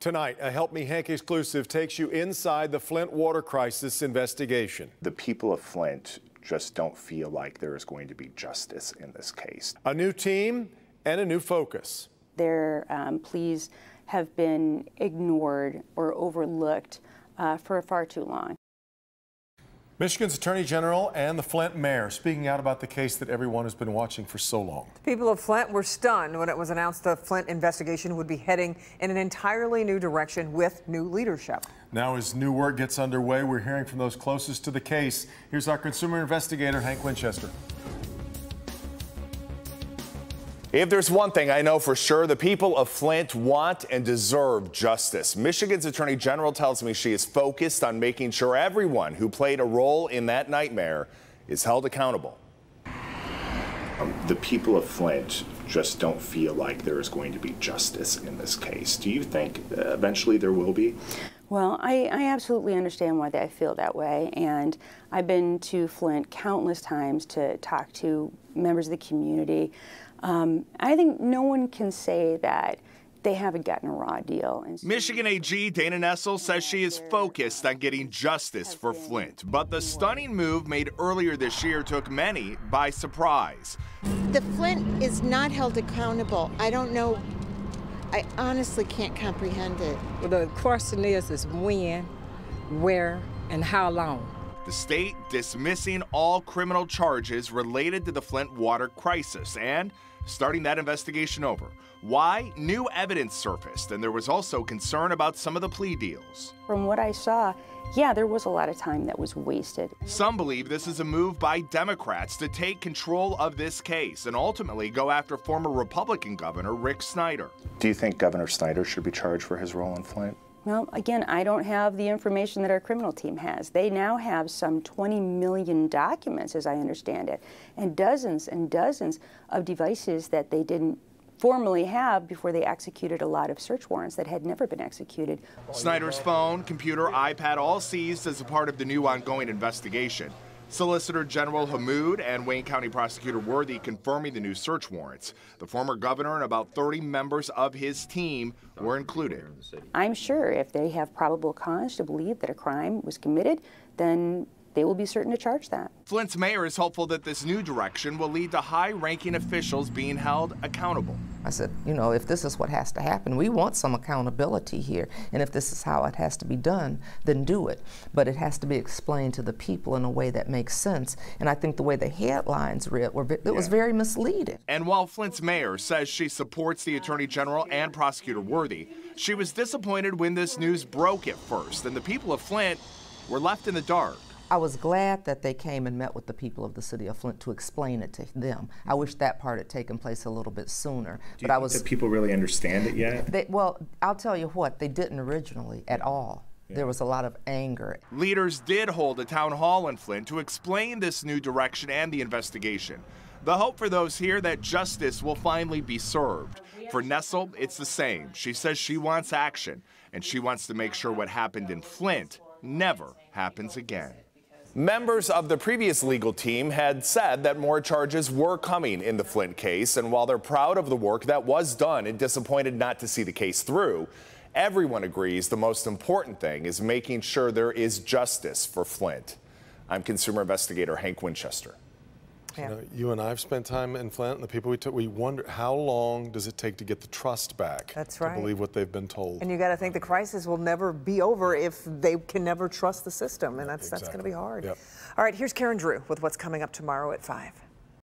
Tonight, a Help Me Hank exclusive takes you inside the Flint water crisis investigation. The people of Flint just don't feel like there is going to be justice in this case. A new team and a new focus. Their um, pleas have been ignored or overlooked uh, for far too long. Michigan's Attorney General and the Flint Mayor speaking out about the case that everyone has been watching for so long. People of Flint were stunned when it was announced the Flint investigation would be heading in an entirely new direction with new leadership. Now, as new work gets underway, we're hearing from those closest to the case. Here's our consumer investigator, Hank Winchester. If there's one thing I know for sure, the people of Flint want and deserve justice. Michigan's Attorney General tells me she is focused on making sure everyone who played a role in that nightmare is held accountable. Um, the people of Flint just don't feel like there is going to be justice in this case. Do you think uh, eventually there will be? Well, I, I, absolutely understand why they feel that way, and I've been to Flint countless times to talk to members of the community. Um, I think no one can say that they haven't gotten a raw deal. Michigan AG Dana Nessel says she is focused on getting justice for Flint, but the stunning move made earlier this year took many by surprise. The Flint is not held accountable. I don't know. I honestly can't comprehend it. Well, the question is, is when, where, and how long. The state dismissing all criminal charges related to the Flint water crisis and starting that investigation over. Why? New evidence surfaced, and there was also concern about some of the plea deals. From what I saw, yeah, there was a lot of time that was wasted. Some believe this is a move by Democrats to take control of this case and ultimately go after former Republican Governor Rick Snyder. Do you think Governor Snyder should be charged for his role in Flint? Well, again, I don't have the information that our criminal team has. They now have some 20 million documents, as I understand it, and dozens and dozens of devices that they didn't formally have before they executed a lot of search warrants that had never been executed. Snyder's phone, computer, iPad, all seized as a part of the new ongoing investigation. Solicitor General Hammoud and Wayne County Prosecutor Worthy confirming the new search warrants. The former governor and about 30 members of his team were included. I'm sure if they have probable cause to believe that a crime was committed, then they will be certain to charge that. Flint's mayor is hopeful that this new direction will lead to high ranking officials being held accountable. I said, you know, if this is what has to happen, we want some accountability here. And if this is how it has to be done, then do it. But it has to be explained to the people in a way that makes sense. And I think the way the headlines read were it yeah. was very misleading. And while Flint's mayor says she supports the attorney general and prosecutor Worthy, she was disappointed when this news broke at first, and the people of Flint were left in the dark. I was glad that they came and met with the people of the city of Flint to explain it to them. I wish that part had taken place a little bit sooner. Do but I was. people really understand it yet? They, well, I'll tell you what, they didn't originally at all. Yeah. There was a lot of anger. Leaders did hold a town hall in Flint to explain this new direction and the investigation. The hope for those here that justice will finally be served. For Nessel, it's the same. She says she wants action, and she wants to make sure what happened in Flint never happens again. Members of the previous legal team had said that more charges were coming in the Flint case, and while they're proud of the work that was done and disappointed not to see the case through, everyone agrees the most important thing is making sure there is justice for Flint. I'm consumer investigator Hank Winchester. Yeah. You, know, you, and I have spent time in Flint, and the people we took, we wonder how long does it take to get the trust back? That's right. To believe what they've been told. And you got to think the crisis will never be over if they can never trust the system, and that's exactly. that's going to be hard. Yep. All right, here's Karen Drew with what's coming up tomorrow at five.